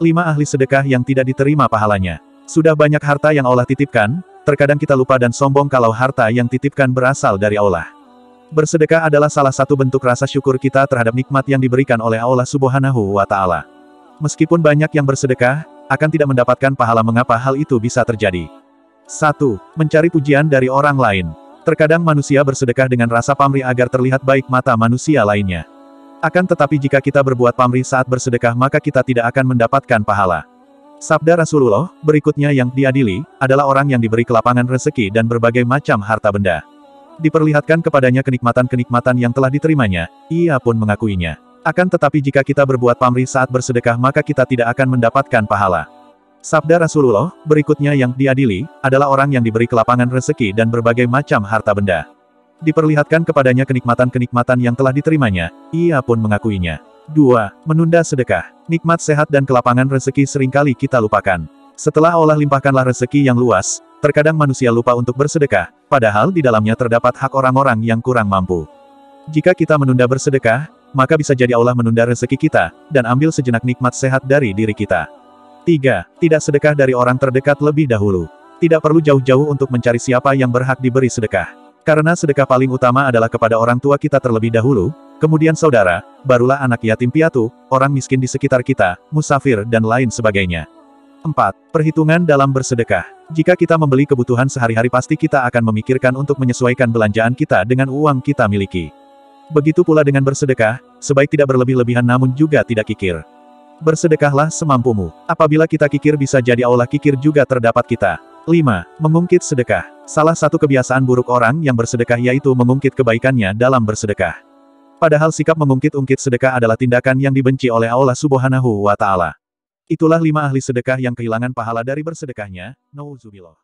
Lima ahli sedekah yang tidak diterima pahalanya. Sudah banyak harta yang Allah titipkan, terkadang kita lupa dan sombong kalau harta yang titipkan berasal dari Allah. Bersedekah adalah salah satu bentuk rasa syukur kita terhadap nikmat yang diberikan oleh Allah Subhanahu wa Ta'ala. Meskipun banyak yang bersedekah, akan tidak mendapatkan pahala mengapa hal itu bisa terjadi. 1. Mencari pujian dari orang lain. Terkadang manusia bersedekah dengan rasa pamrih agar terlihat baik mata manusia lainnya. Akan tetapi jika kita berbuat pamrih saat bersedekah maka kita tidak akan mendapatkan pahala. Sabda Rasulullah, berikutnya yang diadili, adalah orang yang diberi kelapangan rezeki dan berbagai macam harta benda. Diperlihatkan kepadanya kenikmatan-kenikmatan yang telah diterimanya, ia pun mengakuinya. Akan tetapi jika kita berbuat pamrih saat bersedekah maka kita tidak akan mendapatkan pahala. Sabda Rasulullah, berikutnya yang diadili, adalah orang yang diberi kelapangan rezeki dan berbagai macam harta benda. Diperlihatkan kepadanya kenikmatan-kenikmatan yang telah diterimanya, ia pun mengakuinya. 2. Menunda sedekah. Nikmat sehat dan kelapangan rezeki sering kali kita lupakan. Setelah Allah limpahkanlah rezeki yang luas, terkadang manusia lupa untuk bersedekah, padahal di dalamnya terdapat hak orang-orang yang kurang mampu. Jika kita menunda bersedekah, maka bisa jadi Allah menunda rezeki kita, dan ambil sejenak nikmat sehat dari diri kita. 3. Tidak sedekah dari orang terdekat lebih dahulu. Tidak perlu jauh-jauh untuk mencari siapa yang berhak diberi sedekah. Karena sedekah paling utama adalah kepada orang tua kita terlebih dahulu, kemudian saudara, barulah anak yatim piatu, orang miskin di sekitar kita, musafir dan lain sebagainya. 4. Perhitungan dalam bersedekah. Jika kita membeli kebutuhan sehari-hari pasti kita akan memikirkan untuk menyesuaikan belanjaan kita dengan uang kita miliki. Begitu pula dengan bersedekah, sebaik tidak berlebih-lebihan namun juga tidak kikir. Bersedekahlah semampumu. Apabila kita kikir bisa jadi Allah kikir juga terdapat kita. 5. Mengungkit sedekah. Salah satu kebiasaan buruk orang yang bersedekah yaitu mengungkit kebaikannya dalam bersedekah. Padahal sikap mengungkit-ungkit sedekah adalah tindakan yang dibenci oleh Allah Subhanahu wa Ta'ala. Itulah lima ahli sedekah yang kehilangan pahala dari bersedekahnya. Nauzubillah.